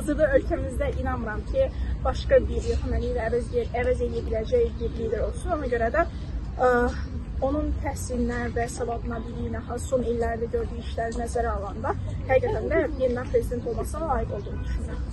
hazırda ölkəmizdə inanmıram ki, başqa bir Yoxanəli ilə əvəz, əvəz edə biləcək bir lider olsun. Ona görə də ə, onun təhsilinə və savadına, biliyinə, son illərdə gördüyü işləri nəzərə alanda həqiqətən də yenidən prezident olmasına layiq olduğunu düşünürəm.